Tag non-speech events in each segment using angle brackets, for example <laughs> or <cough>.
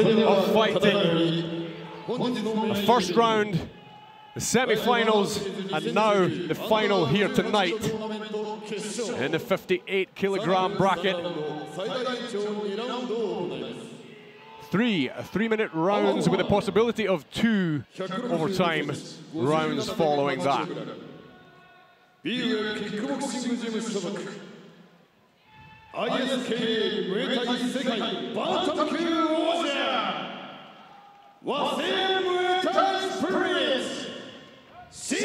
of fighting. The first round, the semi-finals, and now the final here tonight in the 58 kilogram bracket. Three three-minute rounds with the possibility of two overtime rounds following that. ISK ムエタイ世界バンタム級王者和製ムエタイスピリッツシロ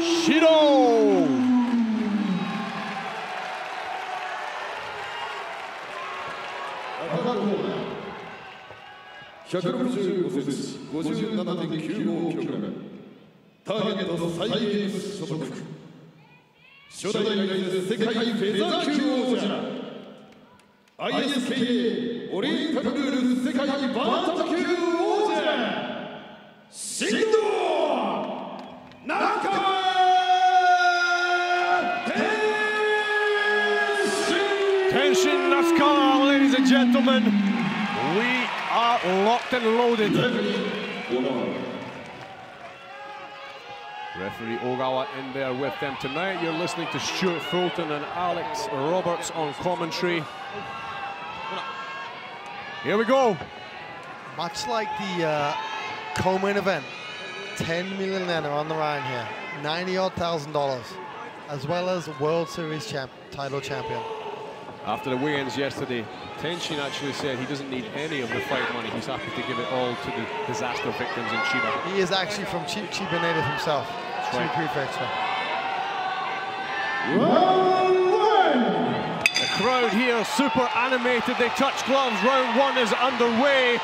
シロ赤コーナー165センチ57.95キロターゲットサイゲーム所属初代世界フェザー級王者 ISKA オリンピックルール世界バンタム級王者新藤中川天心 Tenshin Nasukawa, ladies and gentlemen. We are locked and loaded. Referee Ogawa in there with them tonight. You're listening to Stuart Fulton and Alex Roberts on commentary. Here we go. Much like the uh, co-main event, 10 million yen are on the line here, 90 odd thousand dollars, as well as World Series champ, title champion. After the weigh-ins yesterday, Tenshin actually said he doesn't need any of the fight money. He's happy to give it all to the disaster victims in Chiba. He is actually from Chi- Chiba native himself, Chiba right. Prefecture. The crowd here super animated. They touch gloves. Round one is underway.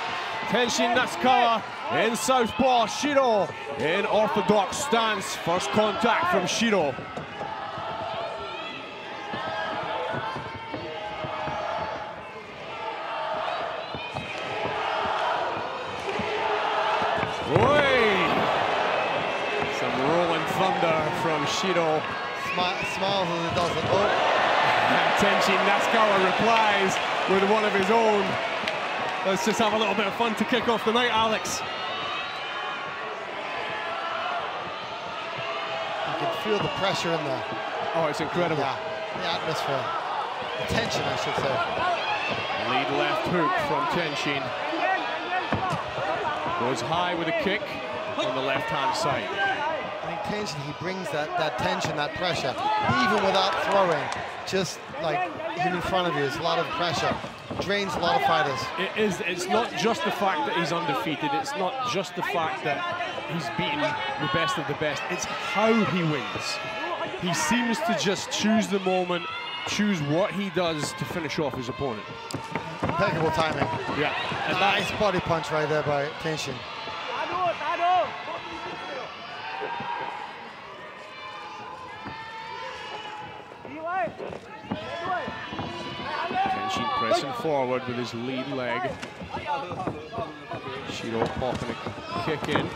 Tenshin Nasukawa in southpaw. Shiro in orthodox stance. First contact from Shiro. Oi! Some rolling thunder from Shiro. Smi- smiles as he does it. Oh, And Tenshin Nasukawa replies with one of his own. Let's just have a little bit of fun to kick off the night, Alex. you can feel the pressure in there. Oh, it's incredible. Yeah, the atmosphere, the tension, I should say. Lead left hook from Tenshin. Goes high with a kick on the left-hand side. I tension, he brings that, that tension, that pressure, even without throwing. Just like him in front of you, it's a lot of pressure. Drains a lot of fighters. It is. It's not just the fact that he's undefeated. It's not just the fact that he's beaten the best of the best. It's how he wins. He seems to just choose the moment, choose what he does to finish off his opponent. Impeccable timing. Yeah, and that Nice body punch right there by Tension. Tenshin pressing forward with his lead leg. Shiro popping a kick in.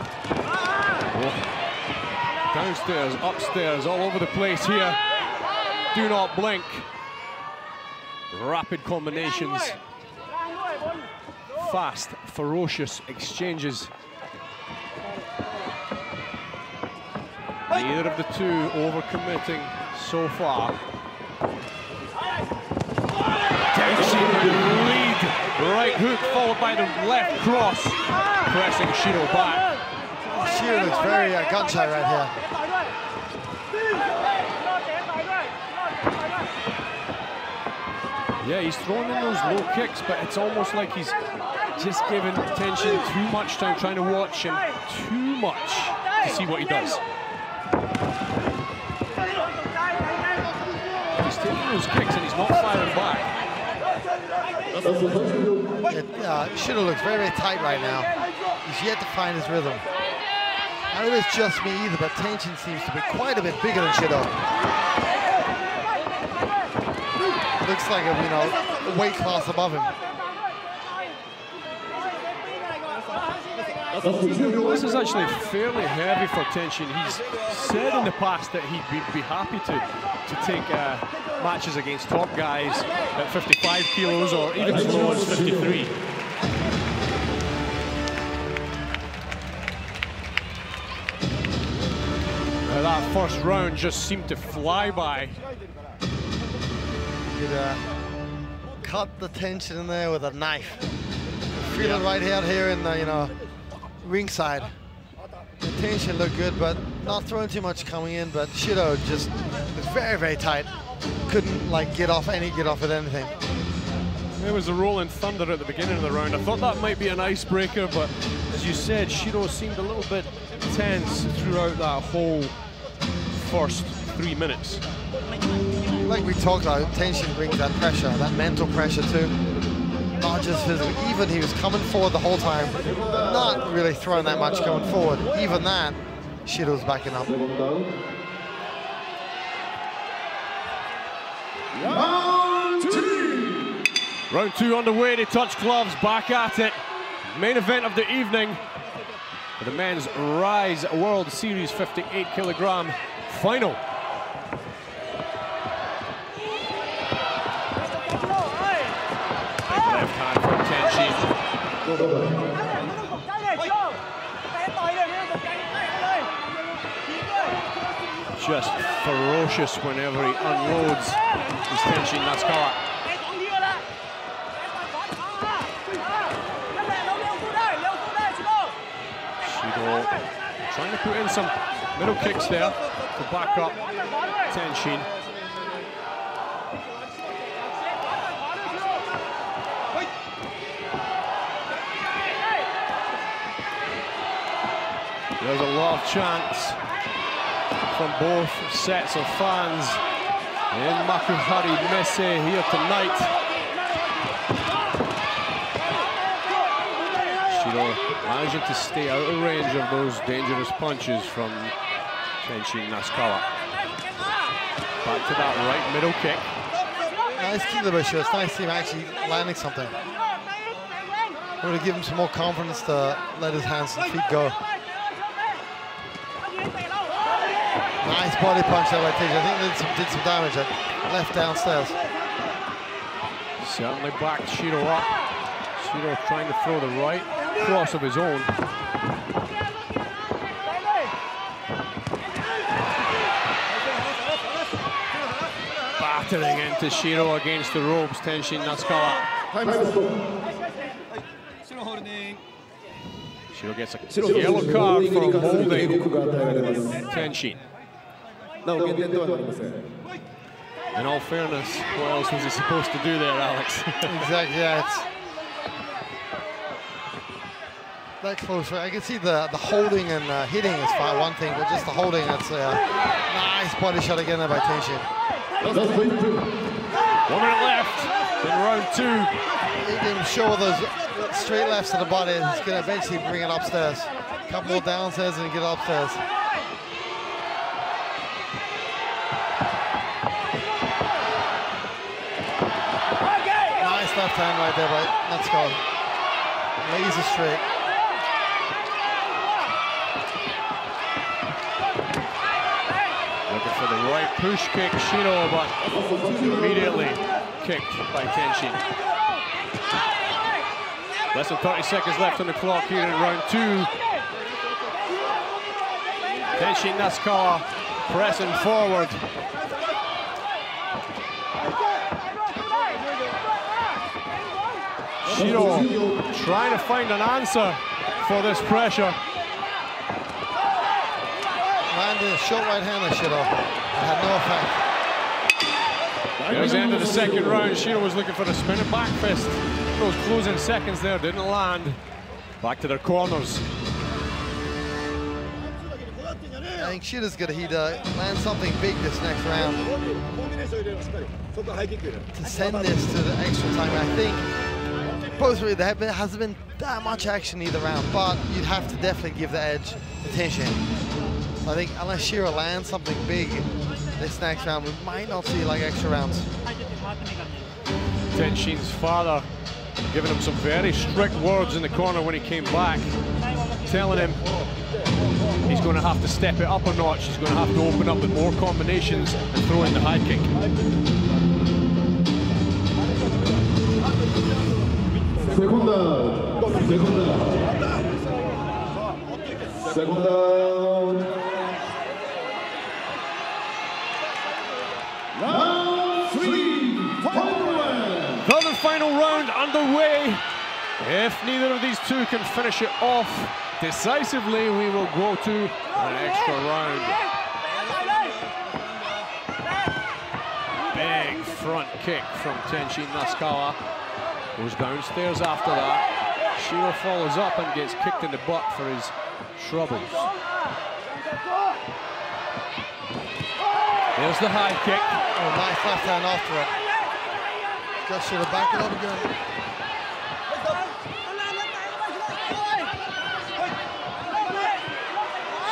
Oh. Downstairs, upstairs, all over the place here. Do not blink. Rapid combinations. Fast, ferocious exchanges. Neither of the two overcommitting so far. Right hook followed by the left cross. Pressing Shiro back. Shiro looks very uh, gun shy right here. Yeah, he's throwing in those low kicks, but it's almost like he's just giving Tenshin too much time, trying to watch him too much to see what he does. He's taking those kicks and he's not firing back. It, uh, have looked very, very tight right now. He's yet to find his rhythm. I don't know if it's just me either, but Tenshin seems to be quite a bit bigger than Shiro. Looks like a, you know, a weight class above him. This is actually fairly heavy for Tenshin. He's said in the past that he'd be, be happy to, to take uh, matches against top guys at 55 kilos or even as low as 53. Now that first round just seemed to fly by. Could, uh, cut the tension in there with a knife. Feel it right out here in the, you know, ringside. The Tenshin looked good, but not throwing too much coming in, but Shiro just was very, very tight. Couldn't like get off any, get off at anything. There was a rolling thunder at the beginning of the round. I thought that might be an icebreaker, but as you said, Shiro seemed a little bit tense throughout that whole first three minutes. Like we talked about, tension brings that pressure, that mental pressure too. Not just physical. Even he was coming forward the whole time, but not really throwing that much going forward. Even that, Shiro's backing up. Round two. Round two underway, they touch gloves, back at it. Main event of the evening for the men's Rise World Series 58 kilogram final. Big left hand from Just ferocious whenever he unloads his Tenshin Nasukawa. Shiro trying to put in some middle kicks there to back up Tenshin. There's a lot of chants from both sets of fans in Makuhari Messe here tonight. Shiro managing to stay out of range of those dangerous punches from Tenshin Nasukawa. Back to that right middle kick. Nice kick the Busher. It's nice to see him actually landing something. Going to give him some more confidence to let his hands and feet go. body punch there by TJ. I think did some, did some damage and left downstairs. Certainly back Shiro up. Shiro trying to throw the right cross of his own. Battering into Shiro against the ropes, Tenshin Nasukawa. Shiro gets a yellow card for holding Tenshin. なお減点とはなりません In all fairness, what else was he supposed to do there, Alex? <laughs> Exactly. Yeah, it's that close. Right? I can see the the holding and uh, hitting is fine, one thing, but just the holding. That's a nice body shot again there by Tenshin. ラスト1分 One minute left in round two. He can show those straight lefts to the body. He's gonna eventually bring it upstairs. Couple more downstairs and get upstairs. Left hand right there, but let's go. Laser straight. Looking for the right push kick, Shiro, but immediately kicked by Tenshin. Less than 30 seconds left on the clock here in round two. Tenshin Nasukawa pressing forward. Shiro trying to find an answer for this pressure. Landed a short right hand Shiro. It had no effect. There's the end of the second round. Shiro was looking for the spinning back fist. Those closing seconds there didn't land. Back to their corners. I think Shiro's gonna he uh, land something big this next round to send this to the extra time. I think really there hasn't been that much action either round, but you'd have to definitely give the edge. So I think unless Shiro lands something big this next round, we might not see like extra rounds. Tenshin's father giving him some very strict words in the corner when he came back, telling him he's going to have to step it up a notch. He's going to have to open up with more combinations and throw in the high kick. Second down. Second. Second. Round three. Final round. And final round underway. If neither of these two can finish it off decisively, we will go to an extra round. Big front kick from Tenshin Nasukawa. Goes downstairs after that. Shiro follows up and gets kicked in the butt for his troubles. There's the high kick. Oh, nice left hand after it. Just have backed it up again.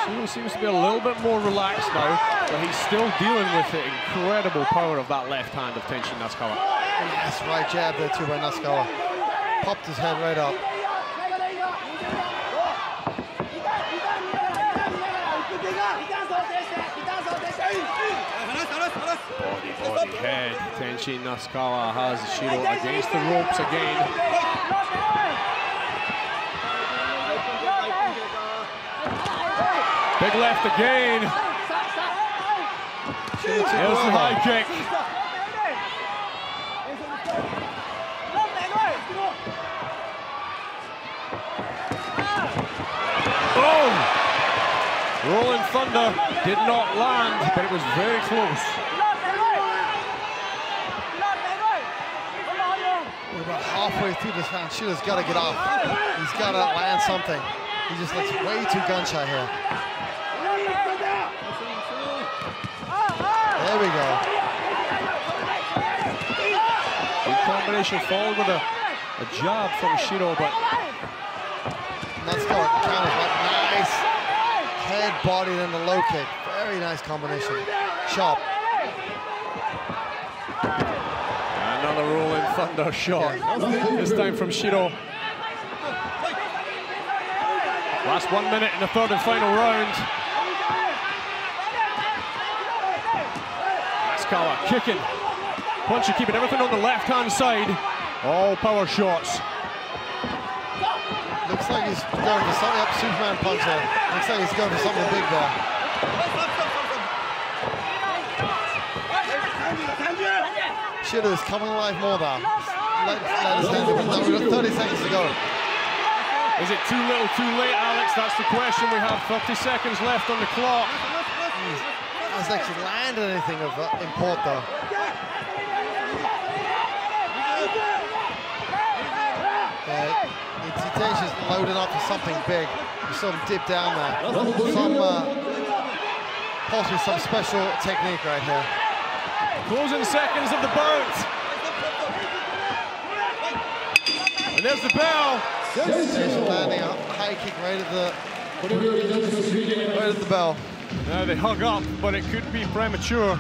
Shiro seems to be a little bit more relaxed now, but he's still dealing with the incredible power of that left hand of Tenshin Nasukawa. Nice right jab there too by Nasukawa. Popped his head right up. Body, body, head. Tenshin Nasukawa has Shiro against the ropes again. Big left again. There's the high kick. Boom! Rolling Thunder did not land, but it was very close. We're about halfway through this round. Shiro's got to get off. He's got to land something. He just looks way too gun shy here. There we go. Good combination followed with a, a jab from Shiro, but Nasukawa counters like head, body, then the low kick. Very nice combination. Sharp. another rolling thunder shot. This time from Shiro. Last one minute in the third and final round. Nasukawa kicking, punching, keeping everything on the left-hand side. All power shots. Looks like he's going for something up Superman punch there. Looks like he's going for something big there. Shiro is coming alive more though. Let, let us handle it. We've got 30 seconds to go. Is it too little, too late, Alex? That's the question. We have 30 seconds left on the clock. Hasn't actually landed anything of uh, import though. Uh, Titatia's loading up for something big. You saw him dip down there. Some, uh, possibly some special technique right here. Closing seconds of the bout. And there's the bell. Titation landing a high kick right at the right at the bell. Now they hug up, but it could be premature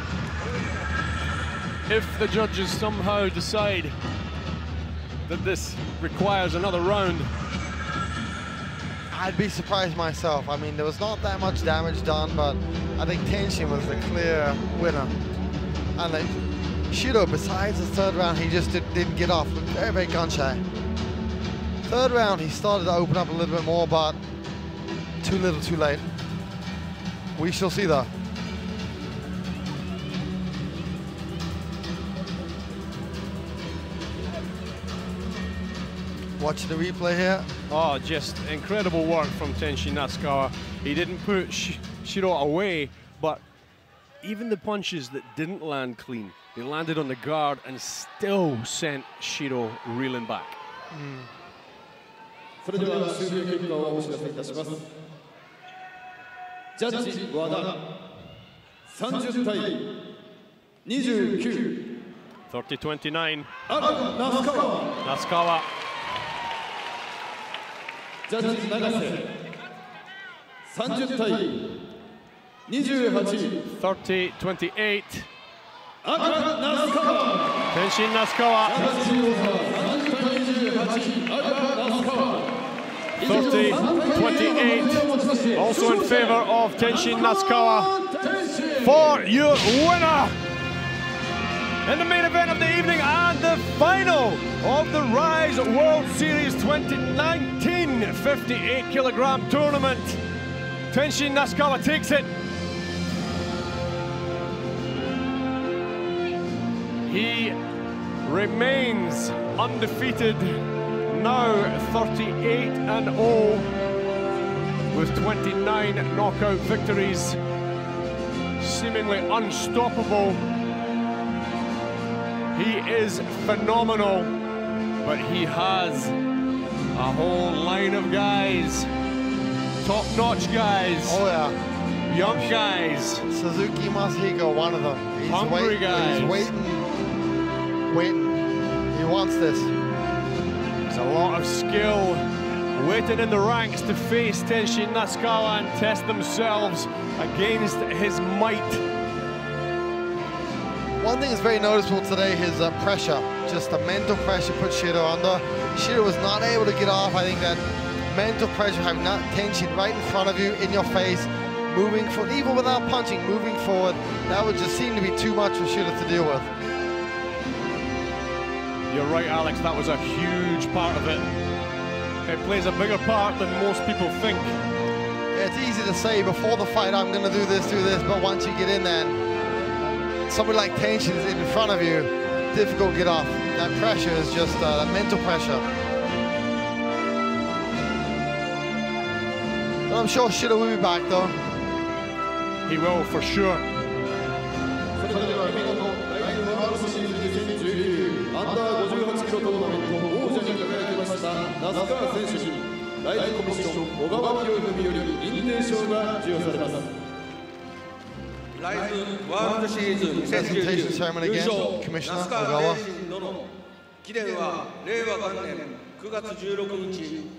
if the judges somehow decide that this requires another round. I'd be surprised myself. I mean, there was not that much damage done, but I think Tenshin was the clear winner. And like, Shiro, besides the third round, he just did, didn't get off. Looked very, very gun shy. Third round, he started to open up a little bit more, but too little, too late. We shall see though. Watch the replay here. Oh, just incredible work from Tenshin Nasukawa. He didn't put Sh Shiro away, but even the punches that didn't land clean, they landed on the guard and still sent Shiro reeling back. Mm. 30-29ジャッジ永瀬30対28 30-28, 赤那須川 Tenshin Nasukawa ジャッジ和田30対28赤那須川以上 30-28. Also in favor of Tenshin Nasukawa for your winner in the main event of the evening and the final of the Rise World Series 2019 58 kilogram tournament. Tenshin Nasukawa takes it. He remains undefeated, now 38 and 0 with 29 knockout victories, seemingly unstoppable. He is phenomenal, but he has a whole line of guys, top-notch guys, Oh yeah. young guys, Suzuki Masahiko, one of them. He's Hungry wait- guys. He's waiting, waiting. He wants this. There's a lot of skill waiting in the ranks to face Tenshin Nasukawa and test themselves against his might. One thing that's very noticeable today, his uh, pressure. Just the mental pressure put Shiro under. Shiro was not able to get off. I think that mental pressure, having that Tenshin right in front of you, in your face, moving forward, even without punching, moving forward, that would just seem to be too much for Shiro to deal with. You're right, Alex, that was a huge part of it. It plays a bigger part than most people think. It's easy to say before the fight, I'm going to do this, do this, but once you get in there, somebody like Tenshin is in front of you, difficult to get off. That pressure is just uh, that mental pressure. But I'm sure Shiro will be back though. He will for sure. Presentation 2019 ceremony 優 again. 勝 Commissioner Ogawa. は令和元年9月16日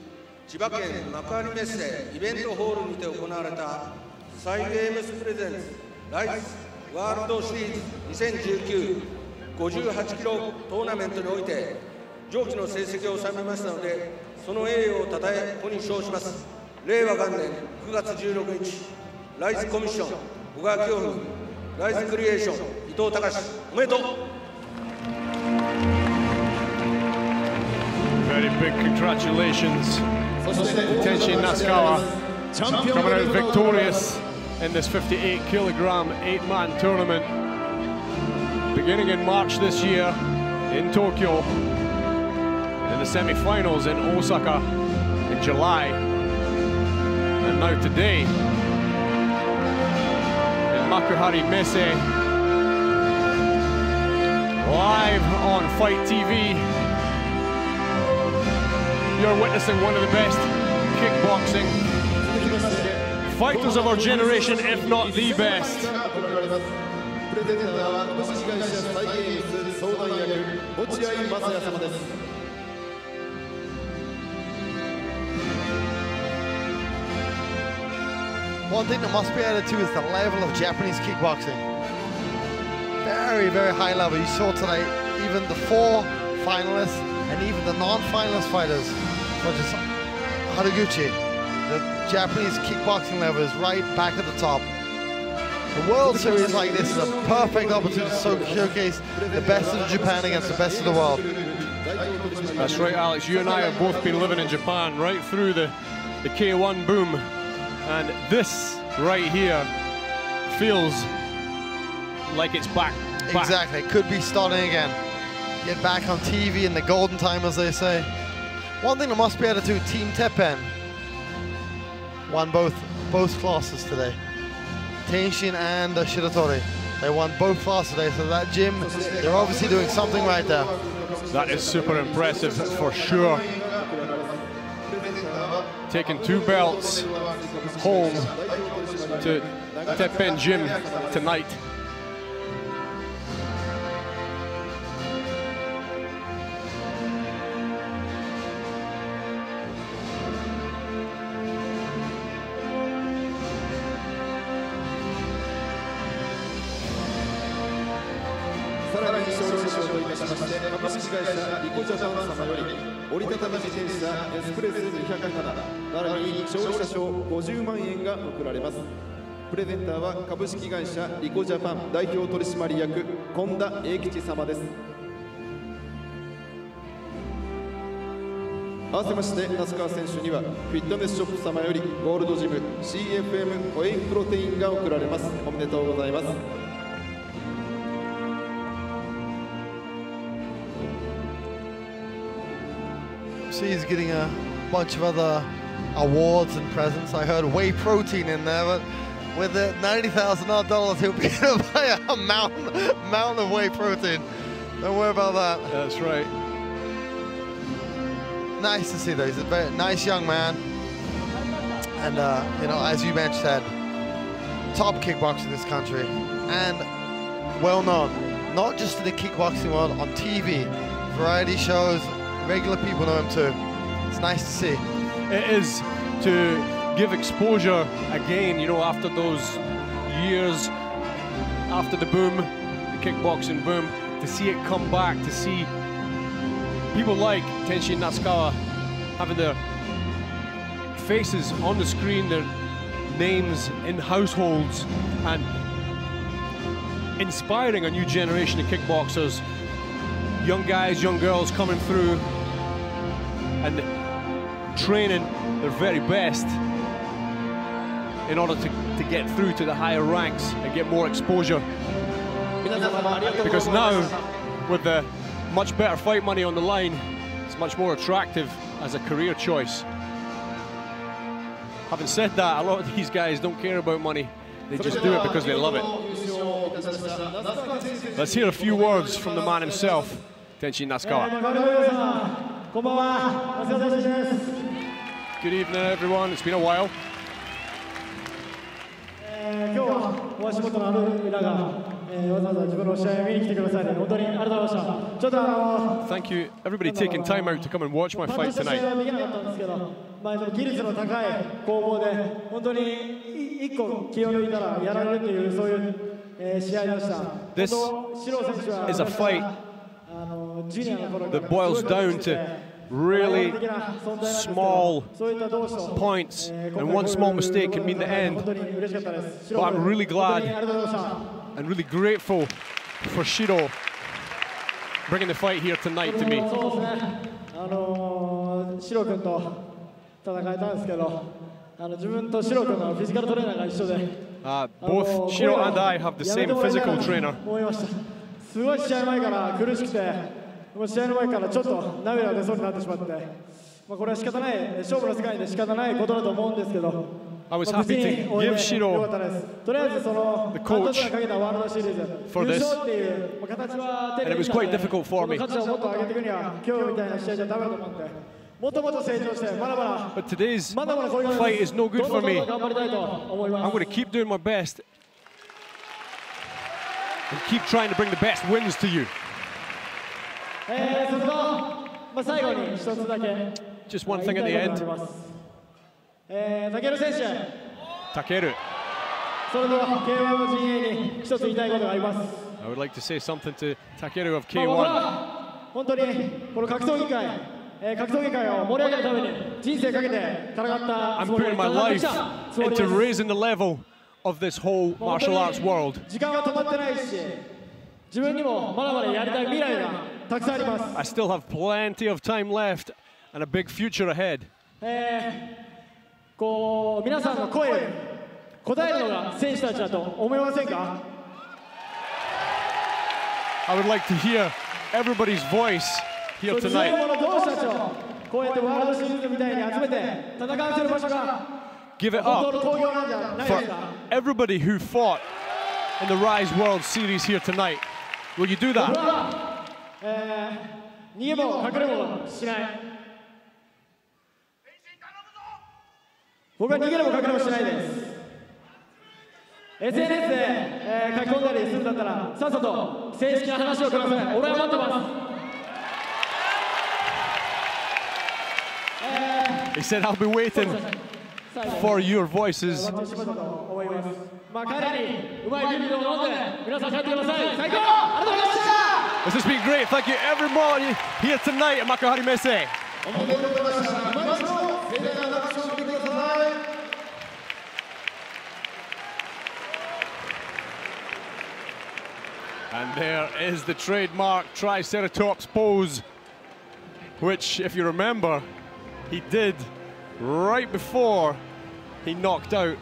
千葉県幕張メッセイベントホールにて行われたサイ・ゲームスプレゼンツライフワールドシリーズ201958キロトーナメントにおいて上記の成績を収めましたのでその栄誉をたたえここに称します令和元年9月16日ライズコミッション小川清文ライズクリエーション伊藤隆おめでとう Very big congratulations. Tenshin Nasukawa coming out victorious in this 58 kilogram eight man tournament. Beginning in March this year in Tokyo. In the semi-finals in Osaka in July. And now today in Makuhari Messe, live on Fight TV. You're witnessing one of the best kickboxing fighters of our generation, if not the best. One thing that must be added to is the level of Japanese kickboxing. Very, very high level. You saw today even the four finalists and even the non-finalist fighters, such as Haraguchi. The Japanese kickboxing level is right back at the top. The World Series like this is a perfect opportunity to showcase the best of Japan against the best of the world. That's right, Alex. You and I have both been living in Japan right through the, the K1 boom. And this right here feels like it's back. back. Exactly. Could be starting again. Get back on TV in the golden time, as they say. One thing that must be added to do, Team Teppen won both both classes today. Tenshin and Shiratori. They won both classes today, so that gym, they're obviously doing something right there. That is super impressive for sure. Taking two belts home to Teppen Gym tonight. 折りたたみ自転車エスプレス200型並びに勝利者賞50万円が贈られます。プレゼンターは株式会社リコジャパン代表取締役近田英吉様です。合わせまして那須川選手にはフィットネスショップ様よりゴールドジム CFM ホエイプロテインが贈られます。おめでとうございます。See, he's getting a bunch of other awards and presents. I heard whey protein in there, but with the ninety thousand odd dollars, he'll be <laughs> able to buy a mountain, mountain of whey protein. Don't worry about that. That's right. Nice to see though. He's a very nice young man, and uh, you know, as you mentioned, said, top kickboxer in this country, and well known, not just in the kickboxing world, on TV, variety shows. Regular people know him too. It's nice to see. It is to give exposure again, you know, after those years, after the boom, the kickboxing boom, to see it come back, to see people like Tenshin Nasukawa having their faces on the screen, their names in households, and inspiring a new generation of kickboxers, young guys, young girls coming through and training their very best in order to, to get through to the higher ranks and get more exposure. Because now, with the much better fight money on the line, it's much more attractive as a career choice. Having said that, a lot of these guys don't care about money. They just do it because they love it. Let's hear a few words from the man himself, Tenshin Nasukawa. こんばんは、松田選手です。Good evening, everyone. It's been a while. えー今日はお足元のある裏が、えーわざわざ自分の試合を見に来てくださいね。本当にありがとうございました。ちょっとあの Thank you, everybody, taking time out to come and watch my パ fight tonight. 合はできなかったんですけど、まあ、技術の高い攻防で、本当にい一個気を抜いたらやられるという、そういう、えー試合でした。This 本当、シロ選手は is a fight that boils down to really small points, and one small mistake can mean the end. But I'm really glad and really grateful for Shiro bringing the fight here tonight to me. Uh, both Shiro and I have the same physical trainer. もう試合の前からちょっと涙が出そうになってしまって、まあこれは仕方ない勝負の世界で仕方ないことだと思うんですけど。 I was まあ happy 無事 to に終え give て Shiro よかったですとりあえずその the 関 coach 東にかけたワールドシリーズ for 優 this. 勝っていう、まあ、形は手 And に it was 入れ quite たんで difficult for me. その価値をもっと上げていくには今日みたいな試合じゃダメだと思ってもっともっと成長してまだまだ But today's まだまだこれから fight is no good どん for どん me. どんどん頑張りたいと思いま I'm す going to keep doing my best and keep trying to bring the best wins to you. Just one 言 thing い at た the end. Takeru, それと K1 の陣営に一つ言いたいことがあります I would like to say something to Takeru of まあ、僕 K1. は本当にこの格闘技界、えー格闘技界を盛り上げるために人生かけて戦った I'm つもりで putting my 戦ってき life たつもりで into す raising the level of this whole martial に arts world. 時間は止まってないし自分にもまだまだやりたい未来が I still have plenty of time left and a big future ahead. Eh, eh, I would like to hear everybody's voice here tonight. Give it up for everybody who fought in the Rise World Series here tonight. Will you do that? は、えー、逃げも隠れもしない。僕は逃げるも隠れもしないです。SNS で、えー書き込んだりするんだったらさっさと正式な話をください。俺は待ってます。He said, I'll be waiting for your voices. まあ彼にうまいビールを飲んで皆さん帰ってください。最高！ありがとうございました This has been great. Thank you, everybody here tonight at Makuhari Messe. And there is the trademark Triceratops pose, which, if you remember, he did right before he knocked out